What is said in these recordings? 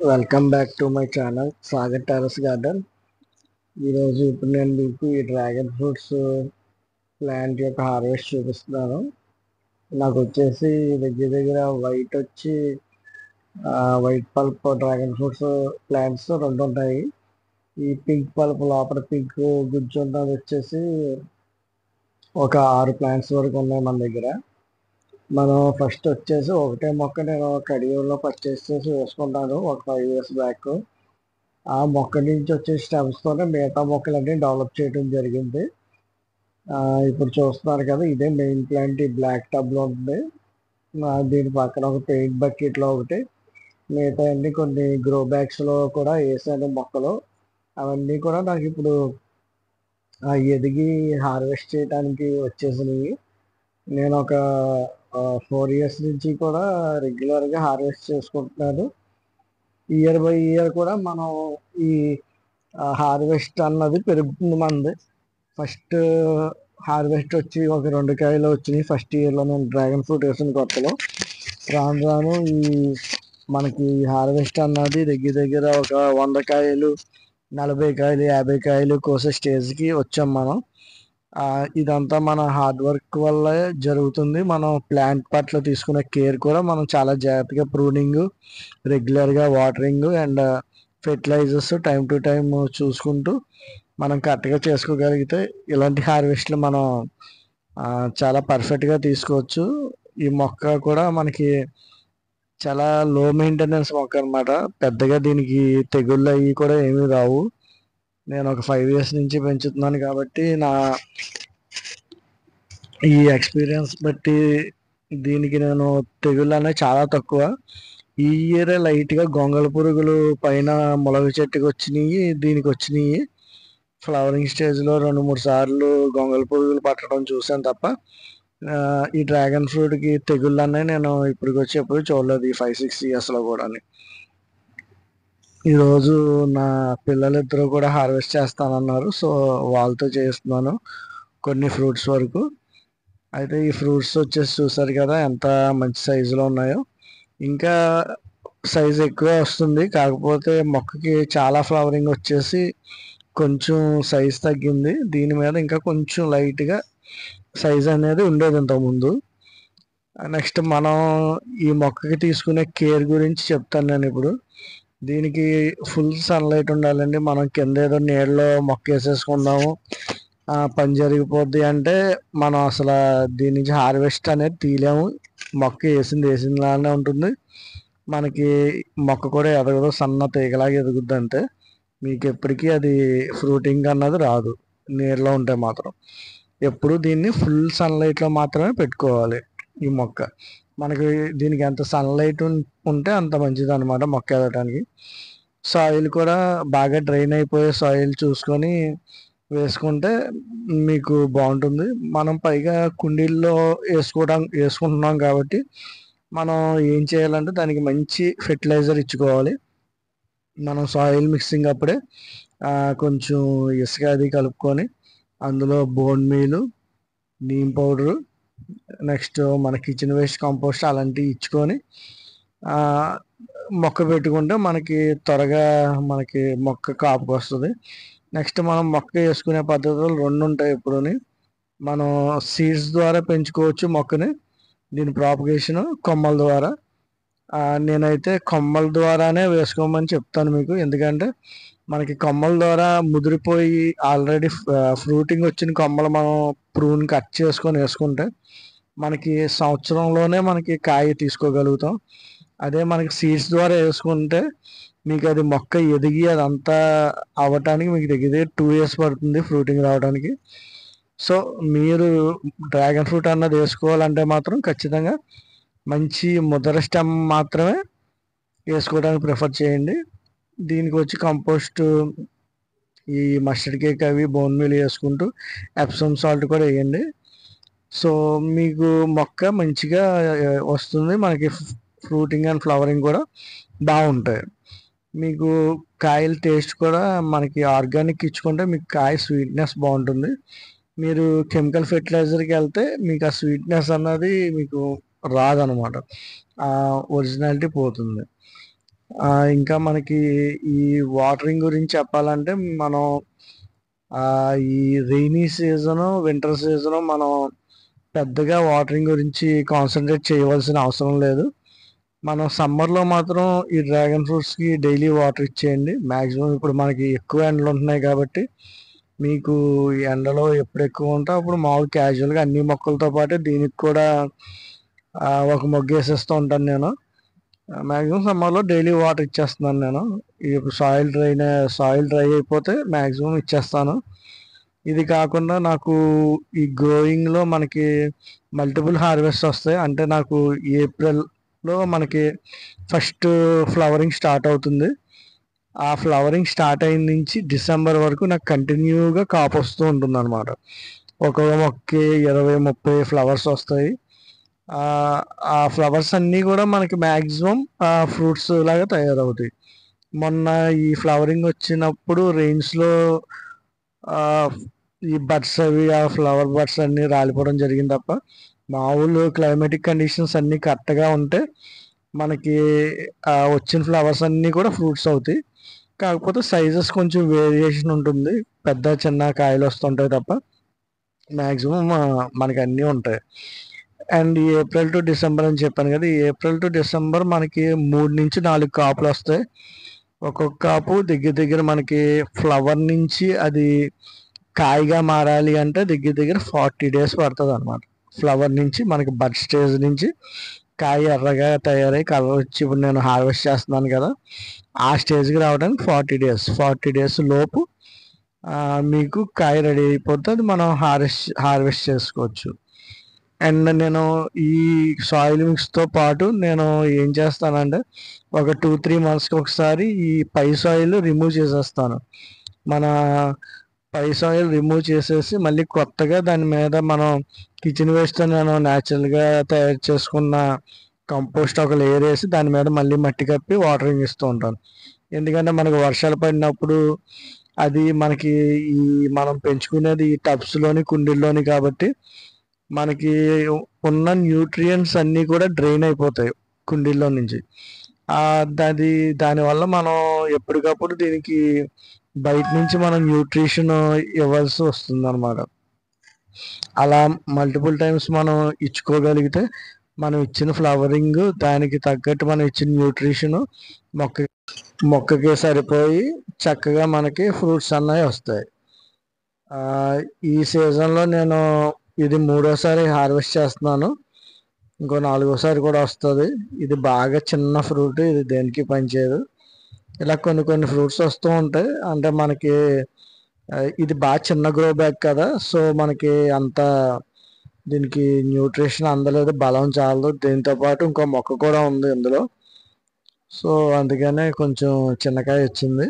Welcome back to my channel Sagar terrace garden ఈరోజు ఇప్పుడు నేను మీకు ఈ డ్రాగన్ ఫ్రూట్స్ ప్లాంట్ యొక్క హార్వెస్ట్ చూపిస్తున్నాను. నాకు వచ్చేసి దగ్గర దగ్గర వైట్ వచ్చి white pulp dragon fruits plants రెండు ఉంటాయి. ఈ పింక్ పల్ప్ లోపల పింక్ గుజ్జు ఉన్నది వచ్చేసి ఒక ఆరు ప్లాంట్స్ వరకు ఉన్నాయి మన దగ్గర. మనం ఫస్ట్ వచ్చేసి ఒకటే మొక్క నేను కడియంలో పర్చేస్ చేసి వేసుకుంటాను ఒక ఫైవ్ ఇయర్స్ బ్యాక్ ఆ మొక్క నుంచి వచ్చే స్టెమ్స్తోనే మిగతా మొక్కలన్నీ డెవలప్ చేయడం జరిగింది. ఇప్పుడు చూస్తున్నారు కదా ఇదే మెయిన్ ప్లాంట్ ఈ బ్లాక్ టబ్లో ఉంది. దీని పక్కన ఒక పెయింట్ బకెట్లో ఒకటి. మిగతా అన్ని కొన్ని గ్రో బ్యాగ్స్లో కూడా వేసాను మొక్కలు. అవన్నీ కూడా నాకు ఇప్పుడు ఎదిగి హార్వెస్ట్ చేయడానికి వచ్చేసినవి. నేను ఒక ఫోర్ ఇయర్స్ నుంచి కూడా రెగ్యులర్గా హార్వెస్ట్ చేసుకుంటున్నాను ఇయర్ బై ఇయర్ కూడా మనం ఈ హార్వెస్ట్ అన్నది పెరుగుతుంది మనది ఫస్ట్ హార్వెస్ట్ వచ్చి ఒక రెండు కాయలు వచ్చినాయి ఫస్ట్ ఇయర్లో నేను డ్రాగన్ ఫ్రూట్ వేసిన కొత్తలో. రాను రాను ఈ మనకి హార్వెస్ట్ అన్నది దగ్గర దగ్గర ఒక వంద కాయలు నలభై కాయలు యాభై కాయలు కోసే స్టేజ్కి వచ్చాం మనం. ఇదంతా మన హార్డ్ వర్క్ వల్ల జరుగుతుంది. మనం ప్లాంట్ పట్ల తీసుకునే కేర్ కూడా మనం చాలా జాగ్రత్తగా ప్రూనింగ్ రెగ్యులర్గా watering and fertilizers time to time చూసుకుంటూ మనం కరెక్ట్గా చేసుకోగలిగితే ఇలాంటి హార్వెస్ట్లు మనం చాలా పర్ఫెక్ట్గా తీసుకోవచ్చు. ఈ మొక్క కూడా మనకి చాలా లో మెయింటెనెన్స్ మొక్క అన్నమాట. పెద్దగా దీనికి తెగుళ్ళు అవి కూడా ఏమీ రావు. నేను ఒక ఫైవ్ ఇయర్స్ నుంచి పెంచుతున్నాను కాబట్టి నా ఈ ఎక్స్పీరియన్స్ బట్టి దీనికి నేను తెగుళ్ళు అనేవి చాలా తక్కువ. ఈ ఇయర్ లైట్గా గొంగళ పురుగులు పైన మొలగ చెట్టుకి వచ్చినాయి దీనికి వచ్చినాయి. ఫ్లవరింగ్ స్టేజ్లో రెండు మూడు సార్లు గొంగళ పురుగులు పట్టడం చూసాను తప్ప ఈ డ్రాగన్ ఫ్రూట్కి తెగుళ్ళు అనేవి నేను ఇప్పటికి ఎప్పుడు చూడలేదు ఈ ఫైవ్ సిక్స్ ఇయర్స్లో కూడా ఈరోజు నా పిల్లలిద్దరూ కూడా హార్వెస్ట్ చేస్తానన్నారు. సో వాళ్ళతో చేస్తున్నాను కొన్ని ఫ్రూట్స్ వరకు. అయితే ఈ ఫ్రూట్స్ వచ్చేసి చూసారు కదా ఎంత మంచి సైజులో ఉన్నాయో. ఇంకా సైజ్ ఎక్కువే వస్తుంది. కాకపోతే మొక్కకి చాలా ఫ్లవరింగ్ వచ్చేసి కొంచెం సైజ్ తగ్గింది. దీని మీద ఇంకా కొంచెం లైట్గా సైజ్ అనేది ఉండేది ఇంతకుముందు. నెక్స్ట్ మనం ఈ మొక్కకి తీసుకునే కేర్ గురించి చెప్తాను నేను ఇప్పుడు. దీనికి ఫుల్ సన్లైట్ ఉండాలండి. మనం కింద ఏదో నీళ్ళలో మొక్క వేసేసుకుందాము పని జరిగిపోద్ది అంటే మనం అసలు దీని నుంచి హార్వెస్ట్ అనేది తీయలేము. మొక్క వేసింది వేసిందిలానే ఉంటుంది. మనకి మొక్క కూడా ఎదగదు సన్న తీగలాగా ఎదుగుద్ది అంతే. మీకు ఎప్పటికీ అది ఫ్రూటింగ్ అన్నది రాదు. నీళ్ళలో ఉంటే మాత్రం. ఎప్పుడు దీన్ని ఫుల్ సన్లైట్లో మాత్రమే పెట్టుకోవాలి ఈ మొక్క. మనకి దీనికి ఎంత సన్లైట్ ఉంటే అంత మంచిది అనమాట మొక్క ఎదటానికి సాయిల్ కూడా బాగా డ్రైన్ అయిపోయే సాయిల్ చూసుకొని వేసుకుంటే మీకు బాగుంటుంది. మనం పైగా కుండీల్లో వేసుకోవడం వేసుకుంటున్నాం కాబట్టి మనం ఏం చేయాలంటే దానికి మంచి ఫెర్టిలైజర్ ఇచ్చుకోవాలి. మనం సాయిల్ మిక్సింగ్ అప్పుడే కొంచెం ఇసుక అది కలుపుకొని అందులో bone meal neem powder next మన కిచెన్ వేస్ట్ కంపోస్ట్ అలాంటివి ఇచ్చుకొని మొక్క పెట్టుకుంటే మనకి త్వరగా మనకి మొక్క కాపుకి వస్తుంది. నెక్స్ట్ మనం మొక్క వేసుకునే పద్ధతులు రెండు ఉంటాయి ఇప్పుడుని. మనం సీడ్స్ ద్వారా పెంచుకోవచ్చు మొక్కని దీని ప్రాపగేషన్ కొమ్మల ద్వారా. నేనైతే కొమ్మల ద్వారానే వేసుకోమని చెప్తాను మీకు. ఎందుకంటే మనకి కొమ్మల ద్వారా ముదిరిపోయి ఆల్రెడీ ఫ్రూటింగ్ వచ్చిన కొమ్మలు మనం ప్రూన్ కట్ చేసుకొని వేసుకుంటే మనకి సంవత్సరంలోనే మనకి కాయ తీసుకోగలుగుతాం. అదే మనకి సీడ్స్ ద్వారా వేసుకుంటే మీకు అది మొక్క ఎదిగి అదంతా అవ్వటానికి మీకు దగ్గర టూ ఇయర్స్ పడుతుంది ఫ్రూటింగ్ రావడానికి సో మీరు డ్రాగన్ ఫ్రూట్ అన్నది వేసుకోవాలంటే మాత్రం ఖచ్చితంగా మంచి ముదర స్టెమ్ మాత్రమే వేసుకోవడానికి ప్రిఫర్ చేయండి. దీనికి వచ్చి కంపోస్ట్ ఈ మస్టర్డ్ కేక్ అవి బోన్ మీల్ వేసుకుంటూ ఎప్సమ్ సాల్ట్ కూడా వేయండి. సో మీకు మొక్క మంచిగా వస్తుంది. మనకి ఫ్రూటింగ్ అండ్ ఫ్లవరింగ్ కూడా బాగుంటాయి. మీకు కాయల టేస్ట్ కూడా మనకి ఆర్గానిక్ ఇచ్చుకుంటే మీకు కాయ స్వీట్నెస్ బాగుంటుంది. మీరు కెమికల్ ఫెర్టిలైజర్కి వెళ్తే మీకు ఆ స్వీట్నెస్ అన్నది మీకు రాదనమాట. ఆ ఒరిజినాలిటీ పోతుంది. ఇంకా మనకి ఈ వాటరింగ్ గురించి చెప్పాలంటే మనం ఈ రెయినీ సీజను వింటర్ సీజను మనం పెద్దగా వాటరింగ్ గురించి కాన్సన్ట్రేట్ చేయవలసిన అవసరం లేదు. మనం సమ్మర్లో మాత్రం ఈ డ్రాగన్ ఫ్రూట్స్కి డైలీ వాటర్ ఇచ్చేయండి. మ్యాక్సిమం ఇప్పుడు మనకి ఎక్కువ ఎండలు ఉంటున్నాయి కాబట్టి మీకు ఎండలో ఎప్పుడు ఎక్కువ ఉంటే అప్పుడు మామూలు క్యాజువల్గా అన్ని మొక్కలతో పాటు దీనికి కూడా ఒక మొగ్గు వేసేస్తూ ఉంటాను నేను. మ్యాక్సిమం సమ్మర్లో డైలీ వాటర్ ఇచ్చేస్తున్నాను నేను. ఇప్పుడు సాయిల్ డ్రై సాయిల్ డ్రై అయిపోతే మ్యాక్సిమం ఇచ్చేస్తాను. ఇది కాకుండా నాకు ఈ గ్రోయింగ్లో మనకి మల్టిపుల్ హార్వెస్ట్ వస్తాయి. అంటే నాకు ఏప్రిల్లో మనకి ఫస్ట్ ఫ్లవరింగ్ స్టార్ట్ అవుతుంది. ఆ ఫ్లవరింగ్ స్టార్ట్ అయిన నుంచి డిసెంబర్ వరకు నాకు కంటిన్యూగా కాపు వస్తూ ఉంటుంది అనమాట ఒక మొక్కకి ఇరవై ముప్పై ఫ్లవర్స్ వస్తాయి. ఆ, ఫ్లవర్స్ అన్నీ కూడా మనకి మ్యాక్సిమం ఫ్రూట్స్ లాగా తయారవుతాయి. మొన్న ఈ ఫ్లవరింగ్ వచ్చినప్పుడు రెయిన్స్లో ఈ బడ్స్ అవి ఆ ఫ్లవర్ బడ్స్ అన్నీ రాలిపోవడం జరిగింది తప్ప మామూలు క్లైమేటిక్ కండిషన్స్ అన్నీ కరెక్ట్గా ఉంటే మనకి వచ్చిన ఫ్లవర్స్ అన్నీ కూడా ఫ్రూట్స్ అవుతాయి. కాకపోతే సైజెస్ కొంచెం వేరియేషన్ ఉంటుంది. పెద్ద చిన్న కాయలు వస్తుంటాయి తప్ప మ్యాక్సిమం మనకి అన్నీ ఉంటాయి. అండ్ ఈ ఏప్రిల్ టు డిసెంబర్ అని చెప్పాను కదా ఈ ఏప్రిల్ టు డిసెంబర్ మనకి మూడు నుంచి నాలుగు కాపులు వస్తాయి. ఒక్కొక్క కాపు దగ్గర దగ్గర మనకి ఫ్లవర్ నుంచి అది కాయగా మారాలి అంటే దగ్గర దగ్గర ఫార్టీ డేస్ పడుతుంది అనమాట ఫ్లవర్ నుంచి మనకి బడ్ స్టేజ్ నుంచి కాయ ఎర్రగా తయారై కలర్ వచ్చి ఇప్పుడు నేను హార్వెస్ట్ చేస్తున్నాను కదా ఆ స్టేజ్కి రావడానికి ఫార్టీ డేస్ ఫార్టీ డేస్ లోపు మీకు కాయ రెడీ అయిపోతే అది మనం హార్వెస్ట్ హార్వెస్ట్ చేసుకోవచ్చు. అండ్ నేను ఈ సాయిల్ మిక్స్తో పాటు నేను ఏం చేస్తానంటే ఒక టూ త్రీ మంత్స్కి ఒకసారి ఈ పై సాయిల్ రిమూవ్ చేసేస్తాను. మన పై సాయిల్ రిమూవ్ చేసేసి మళ్ళీ కొత్తగా దాని మీద మనం కిచెన్ వేస్ట్ నేను న్యాచురల్గా తయారు చేసుకున్న కంపోస్ట్ ఒక లేయర్ వేసి దాని మీద మళ్ళీ మట్టి కప్పి వాటరింగ్ ఇస్తూ ఉంటాను. ఎందుకంటే మనకు వర్షాలు పడినప్పుడు అది మనకి ఈ మనం పెంచుకునేది ఈ టబ్స్లోని కుండీల్లోని కాబట్టి మనకి ఉన్న న్యూట్రియంట్స్ అన్నీ కూడా డ్రైన్ అయిపోతాయి కుండీల్లో నుంచి. దాని అది దానివల్ల మనం ఎప్పటికప్పుడు దీనికి బయట నుంచి మనం న్యూట్రిషన్ ఇవ్వాల్సి వస్తుంది అనమాట అలా మల్టిపుల్ టైమ్స్ మనం ఇచ్చుకోగలిగితే మనం ఇచ్చిన ఫ్లవరింగ్ దానికి తగ్గట్టు మనం ఇచ్చిన న్యూట్రిషన్ మొక్క మొక్కకి సరిపోయి చక్కగా మనకి ఫ్రూట్స్ అన్నవి వస్తాయి. ఈ సీజన్లో నేను ఇది మూడోసారి హార్వెస్ట్ చేస్తున్నాను. ఇంకో నాలుగోసారి కూడా వస్తుంది. ఇది బాగా చిన్న ఫ్రూట్ ఇది దేనికి పనిచేయదు. ఇలా కొన్ని కొన్ని ఫ్రూట్స్ వస్తూ ఉంటాయి. అంటే మనకి ఇది బాగా చిన్న గ్రో బ్యాగ్ కదా. సో మనకి అంత దీనికి న్యూట్రిషన్ అందలేదు బలం చాలదు. దీంతోపాటు ఇంకో మొక్క కూడా ఉంది ఇందులో. సో అందుకనే కొంచెం చిన్నకాయ వచ్చింది.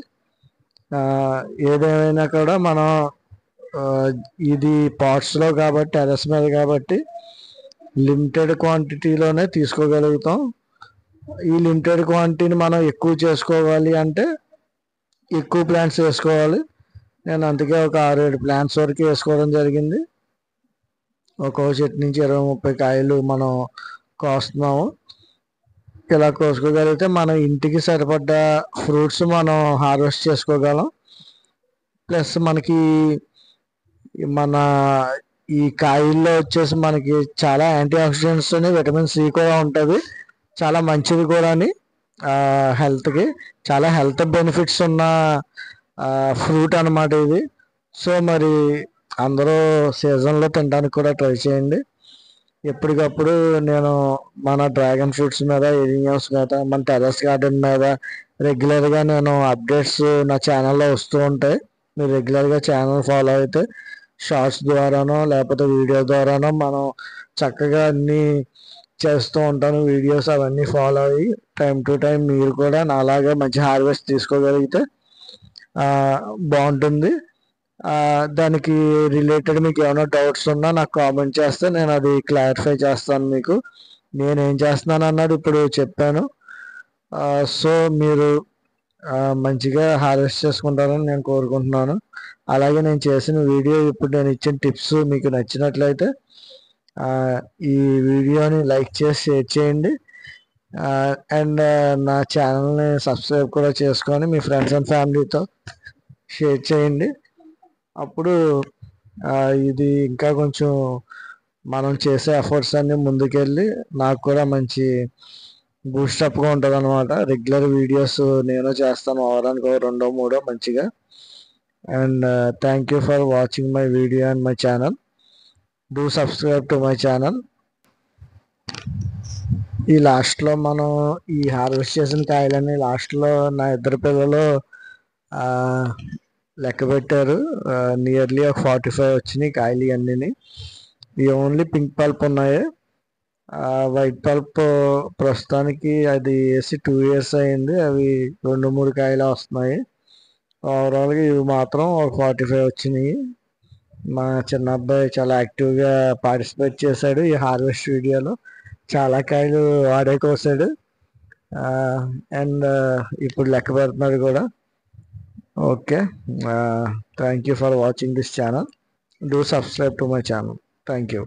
ఏదేమైనా కూడా మనం ఇది పార్ట్స్లో కాబట్టి టెరస్ మీద కాబట్టి లిమిటెడ్ క్వాంటిటీలోనే తీసుకోగలుగుతాం. ఈ లిమిటెడ్ క్వాంటిటీని మనం ఎక్కువ చేసుకోవాలి అంటే ఎక్కువ ప్లాంట్స్ వేసుకోవాలి. నేను అందుకే ఒక ఆరు ఏడు ప్లాంట్స్ వరకు వేసుకోవడం జరిగింది. ఒక్కో చెట్టు నుంచి ఇరవై ముప్పై కాయలు మనం కోస్తున్నాము. ఇలా కోసుకోగలిగితే మన ఇంటికి సరిపడ్డ ఫ్రూట్స్ మనం హార్వెస్ట్ చేసుకోగలం. ప్లస్ మనకి మన ఈ కాయల్లో వచ్చేసి మనకి చాలా యాంటీ ఆక్సిడెంట్స్ విటమిన్ సి కూడా ఉంటుంది. చాలా మంచిది కూడా హెల్త్కి. చాలా హెల్త్ బెనిఫిట్స్ ఉన్న ఫ్రూట్ అనమాట ఇది. సో మరి అందరూ సీజన్లో తినడానికి కూడా ట్రై చేయండి. ఎప్పటికప్పుడు నేను మన డ్రాగన్ ఫ్రూట్స్ మీద ఏరియాస్ మీద మన టెర్రస్ గార్డెన్ మీద రెగ్యులర్గా నేను అప్డేట్స్ నా ఛానల్లో వస్తూ ఉంటాయి. మీరు రెగ్యులర్గా ఛానల్ ఫాలో అయితే షార్ట్స్ ద్వారానో లేకపోతే వీడియో ద్వారానో మనం చక్కగా అన్నీ చేస్తూ ఉంటాను. వీడియోస్ అవన్నీ ఫాలో అయ్యి టైం టు టైం మీరు కూడా నాలాగా మంచి హార్వెస్ట్ తీసుకోగలిగితే బాగుంటుంది. దానికి రిలేటెడ్ మీకు ఏమైనా డౌట్స్ ఉన్నా నాకు కామెంట్ చేస్తే నేను అది క్లారిఫై చేస్తాను మీకు. నేను ఏం చేస్తున్నాను అన్నది ఇప్పుడు చెప్పాను. సో మీరు మంచిగా హార్వెస్ట్ చేసుకుంటారని నేను కోరుకుంటున్నాను. అలాగే నేను చేసిన వీడియో ఇప్పుడు నేను ఇచ్చిన టిప్స్ మీకు నచ్చినట్లయితే ఈ వీడియోని లైక్ చేసి షేర్ చేయండి. అండ్ నా ఛానల్ని సబ్స్క్రైబ్ కూడా చేసుకొని మీ ఫ్రెండ్స్ అండ్ ఫ్యామిలీతో షేర్ చేయండి. అప్పుడు ఇది ఇంకా కొంచెం మనం చేసే ఎఫర్ట్స్ అన్ని ముందుకెళ్ళి నాకు కూడా మంచి బూస్టప్గా ఉంటుంది అనమాట రెగ్యులర్ వీడియోస్ నేను చేస్తాను వారానికి రెండో మూడో మంచిగా. And thank you for watching my video and my channel do subscribe to my channel ఈ లాస్ట్లో మనం ఈ హార్వెస్ట్ చేసిన కాయలన్నీ లాస్ట్లో నా ఇద్దరు పిల్లలు లెక్క పెట్టారు. Uh, నియర్లీ ఒక ఫార్టీ ఫైవ్ వచ్చినాయి కాయలు ఇవన్నీ ఇవి ఓన్లీ పింక్ పల్ప్ ఉన్నాయి. వైట్ పల్ప్ ప్రస్తుతానికి అది వేసి టూ ఇయర్స్ అయింది. అవి రెండు మూడు కాయలు వస్తున్నాయి. ఓవరాల్గా ఇవి మాత్రం ఒక ఫార్టీ ఫైవ్ వచ్చినాయి. మా చిన్న అబ్బాయి చాలా యాక్టివ్గా పార్టిసిపేట్ చేశాడు ఈ హార్వెస్ట్ వీడియోలో చాలా కాయలు వాడే కోసాడు. అండ్ ఇప్పుడు లెక్క పెడుతున్నాడు కూడా. Okay thank you for watching this channel do subscribe to my channel thank you